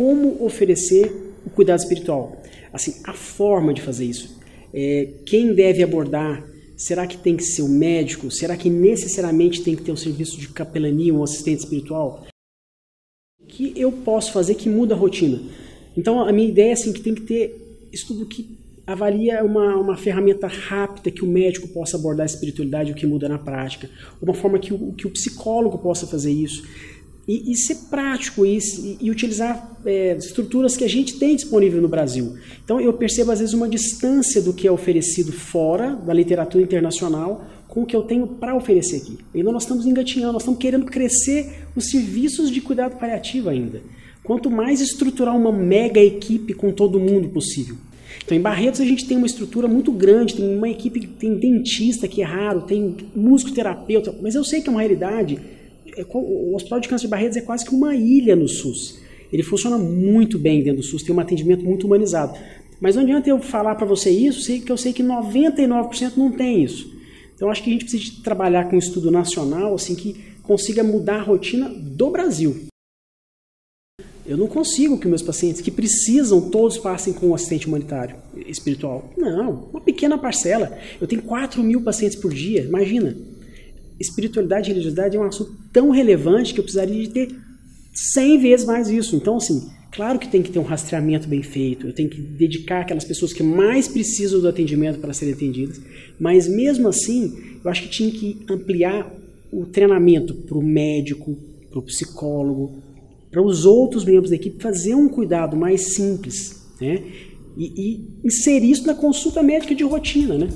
como oferecer o cuidado espiritual. Assim, a forma de fazer isso. É, quem deve abordar? Será que tem que ser o médico? Será que necessariamente tem que ter o um serviço de capelania, um assistente espiritual? O que eu posso fazer que muda a rotina? Então, a minha ideia é assim, que tem que ter estudo que avalia uma, uma ferramenta rápida que o médico possa abordar a espiritualidade, o que muda na prática, uma forma que o, que o psicólogo possa fazer isso. E, e ser prático e, e utilizar é, estruturas que a gente tem disponível no Brasil. Então eu percebo às vezes uma distância do que é oferecido fora da literatura internacional com o que eu tenho para oferecer aqui. Ainda nós estamos engatinhando, nós estamos querendo crescer os serviços de cuidado paliativo ainda. Quanto mais estruturar uma mega equipe com todo mundo possível. Então, em Barretos a gente tem uma estrutura muito grande, tem uma equipe, tem dentista que é raro, tem musicoterapeuta, mas eu sei que é uma realidade. É, o Hospital de Câncer de Barretos é quase que uma ilha no SUS. Ele funciona muito bem dentro do SUS, tem um atendimento muito humanizado. Mas não adianta eu falar para você isso, sei que eu sei que 99% não tem isso. Então acho que a gente precisa trabalhar com um estudo nacional assim que consiga mudar a rotina do Brasil. Eu não consigo que meus pacientes que precisam todos passem com um assistente humanitário espiritual. Não, uma pequena parcela. Eu tenho 4 mil pacientes por dia, imagina. Espiritualidade e religiosidade é um assunto tão relevante que eu precisaria de ter 100 vezes mais isso. Então, assim, claro que tem que ter um rastreamento bem feito, eu tenho que dedicar aquelas pessoas que mais precisam do atendimento para serem atendidas, mas mesmo assim, eu acho que tinha que ampliar o treinamento para o médico, para o psicólogo, para os outros membros da equipe fazer um cuidado mais simples, né? E, e inserir isso na consulta médica de rotina, né?